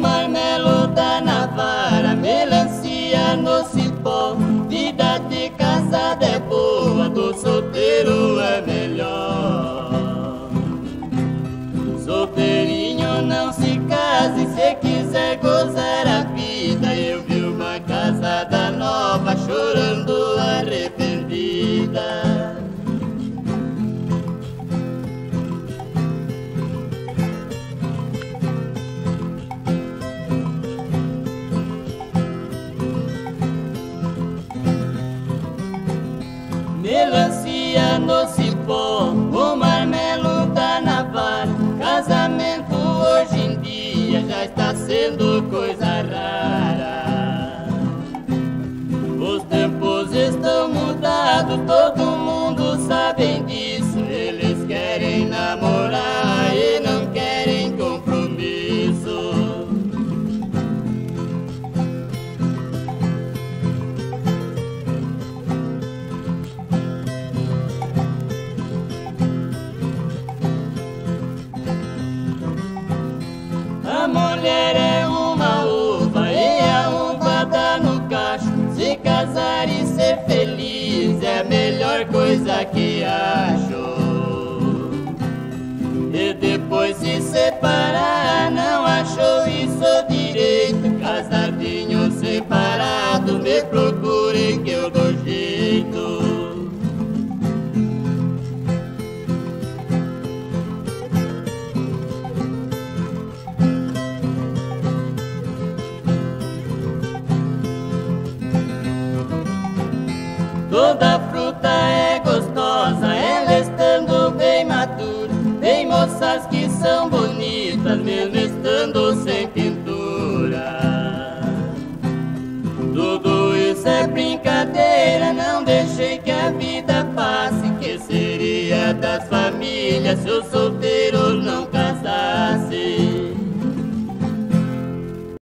marmelada na vara, melancia no cipó, vida de casa de. Melancia no cipó, o marmelo tá na vara. Casamento hoje em dia já está sendo coisa rara. Os tempos estão mudados, todo e ser feliz é a melhor coisa que acho. E depois se separar, não achou isso direito. Casadinho separado, me procure que eu dou jeito. Toda fruta é gostosa, ela estando bem madura. Tem moças que são bonitas, mesmo estando sem pintura. Tudo isso é brincadeira, não deixei que a vida passe. Que seria das famílias se eu sou